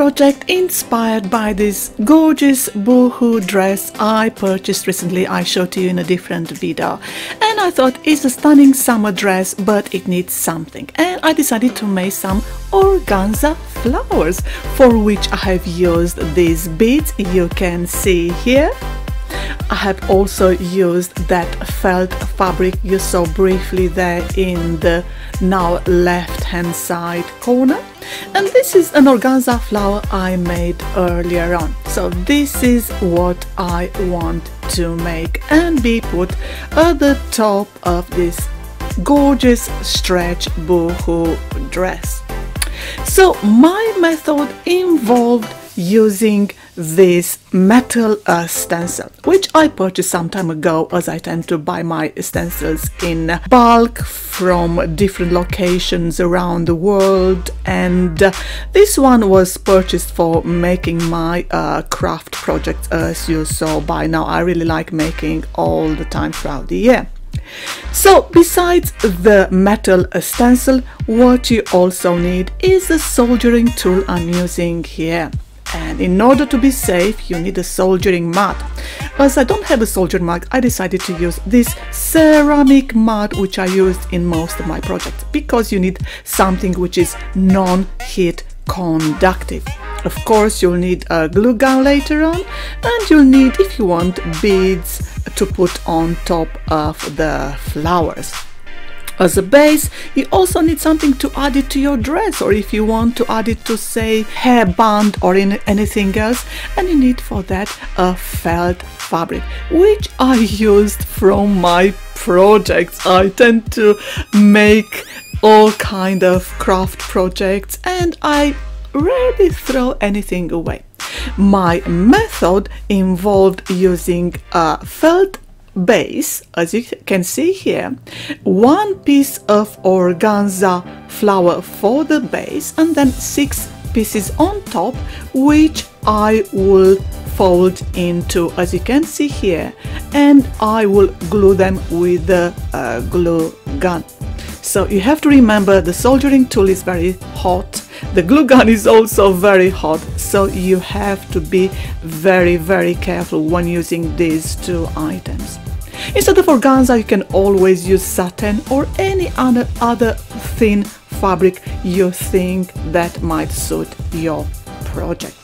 project inspired by this gorgeous boohoo dress I purchased recently. I showed to you in a different video. And I thought it's a stunning summer dress but it needs something. And I decided to make some organza flowers for which I have used these beads. You can see here I have also used that felt fabric you saw briefly there in the now left hand side corner. And this is an organza flower I made earlier on. So this is what I want to make and be put at the top of this gorgeous stretch boohoo dress. So my method involved using this metal uh, stencil which I purchased some time ago as I tend to buy my stencils in bulk from different locations around the world. And uh, this one was purchased for making my uh, craft projects as you saw by now. I really like making all the time throughout the year. So besides the metal stencil, what you also need is a soldering tool I'm using here and in order to be safe you need a soldering mat. As I don't have a soldering mat I decided to use this ceramic mat which I used in most of my projects because you need something which is non-heat conductive. Of course you'll need a glue gun later on and you'll need if you want beads to put on top of the flowers. As a base, you also need something to add it to your dress or if you want to add it to say hairband or in anything else and you need for that a felt fabric which I used from my projects. I tend to make all kind of craft projects and I rarely throw anything away. My method involved using a felt base as you can see here one piece of organza flower for the base and then six pieces on top which I will fold into as you can see here and I will glue them with the uh, glue gun. So you have to remember the soldering tool is very hot the glue gun is also very hot so you have to be very very careful when using these two items Instead of organza, you can always use satin or any other, other thin fabric you think that might suit your project.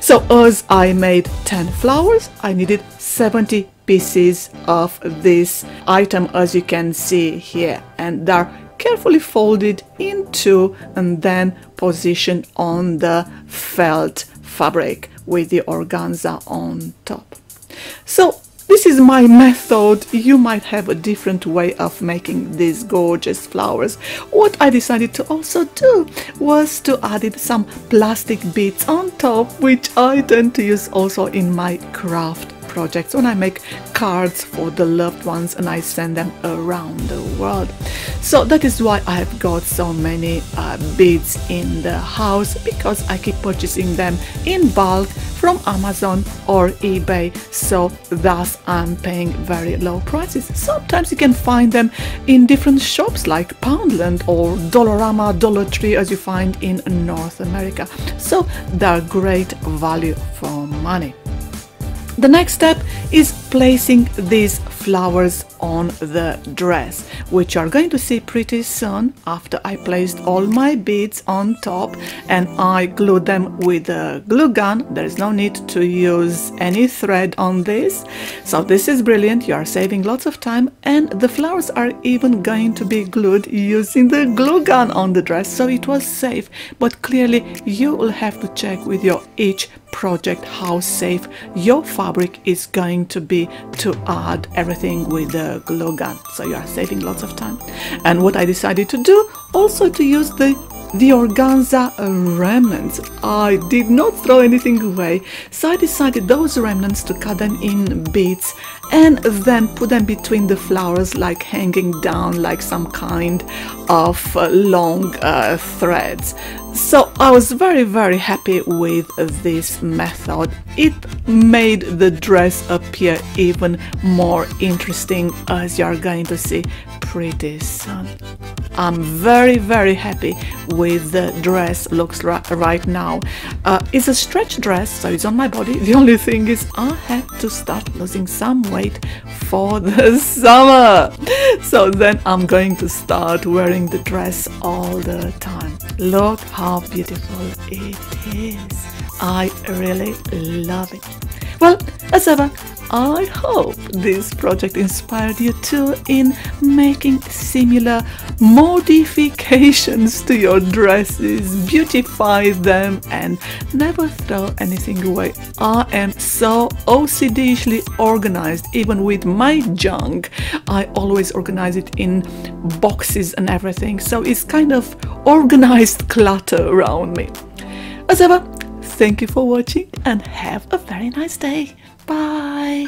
So as I made 10 flowers, I needed 70 pieces of this item as you can see here and they're carefully folded into and then positioned on the felt fabric with the organza on top. So this is my method. You might have a different way of making these gorgeous flowers. What I decided to also do was to add some plastic beads on top, which I tend to use also in my craft projects when I make cards for the loved ones and I send them around the world. So that is why I have got so many uh, beads in the house because I keep purchasing them in bulk from Amazon or eBay so thus I'm paying very low prices. Sometimes you can find them in different shops like Poundland or Dollarama, Dollar Tree as you find in North America. So they're great value for money. The next step is placing these flowers on the dress, which you're going to see pretty soon after I placed all my beads on top and I glued them with a glue gun. There is no need to use any thread on this. So this is brilliant. You are saving lots of time and the flowers are even going to be glued using the glue gun on the dress. So it was safe, but clearly you will have to check with your each project how safe your fabric is going to be to add everything with the glue gun. So you are saving lots of time. And what I decided to do also to use the the organza remnants. I did not throw anything away, so I decided those remnants to cut them in bits and then put them between the flowers like hanging down like some kind of uh, long uh, threads. So I was very very happy with this method. It made the dress appear even more interesting as you are going to see pretty soon. I'm very very happy with the dress looks right now. Uh, it's a stretch dress, so it's on my body. The only thing is I had to start losing some weight for the summer. So then I'm going to start wearing the dress all the time. Look how beautiful it is. I really love it. Well, as ever, I hope this project inspired you too in making similar modifications to your dresses, beautify them and never throw anything away. I am so OCDishly organized even with my junk. I always organize it in boxes and everything so it's kind of organized clutter around me. As ever, thank you for watching and have a very nice day. Bye.